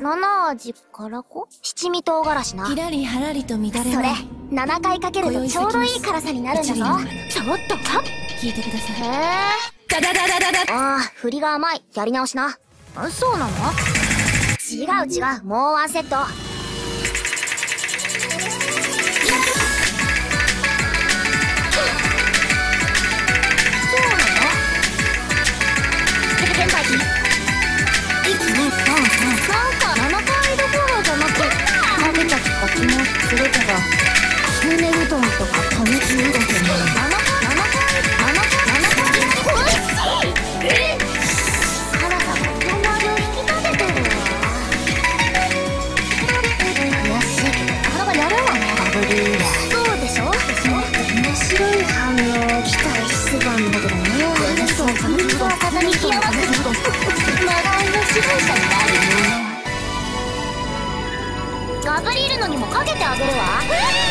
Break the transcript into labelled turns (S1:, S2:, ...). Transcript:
S1: 七味辛子七味唐辛子な。
S2: ひらりはらりと乱れ
S1: それ
S2: ない
S1: 7回かけるとちょうどいい辛さになるんだぞ。ちょっとか
S2: 聞いてください。
S1: へえ
S2: ダダダダダダ。
S1: ああ振りが甘い。やり直しな。そうなの？違う違う。もうワンセット面白い反応を期待してた。んだけどねそうか肉を風に冷やわせる長いの支配者ガブリールのにもかけてあげるわ。